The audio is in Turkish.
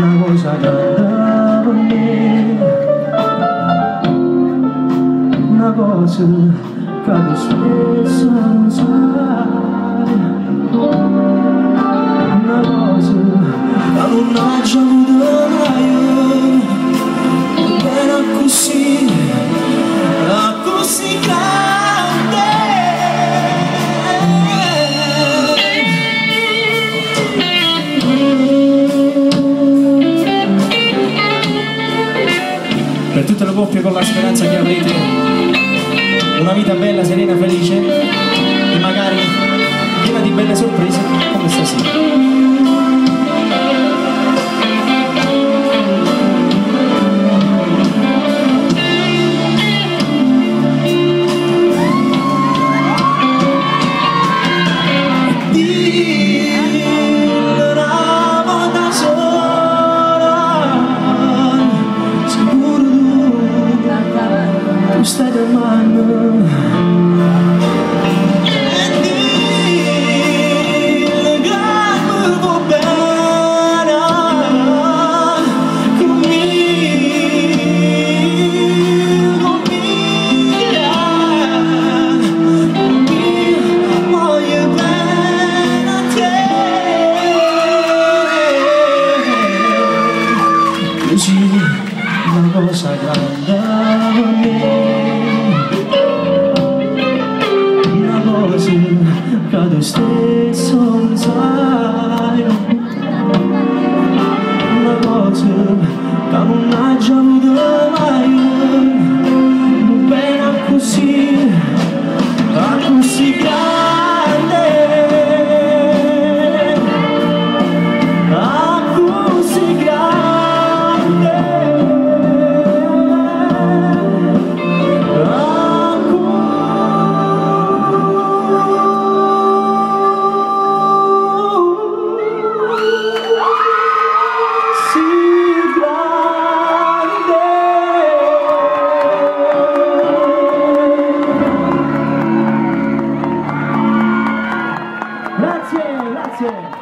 나고 사랑한 아버님 나고서 가득 속에서 per tutte le coppie con la speranza che avrete una vita bella, serena, felice e magari piena di belle sorprese a te. Così una cosa grande stay so Jackson.